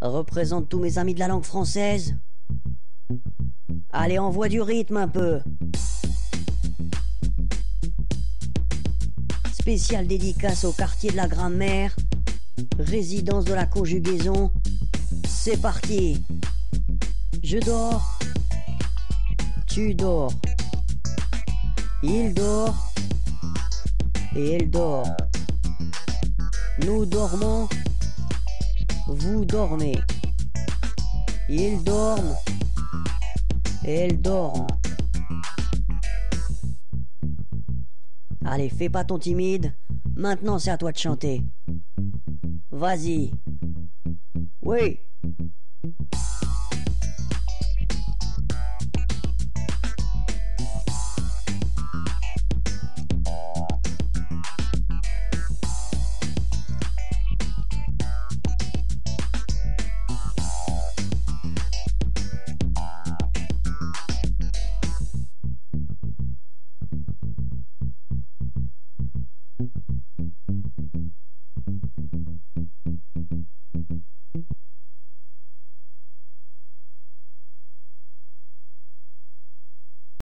représente tous mes amis de la langue française. Allez, envoie du rythme un peu. Spécial dédicace au quartier de la grammaire, résidence de la conjugaison. C'est parti. Je dors. Tu dors. Il dort. Et elle dort. Nous dormons. Vous dormez. Ils dorment. Elle dort. Allez, fais pas ton timide. Maintenant, c'est à toi de chanter. Vas-y. Oui.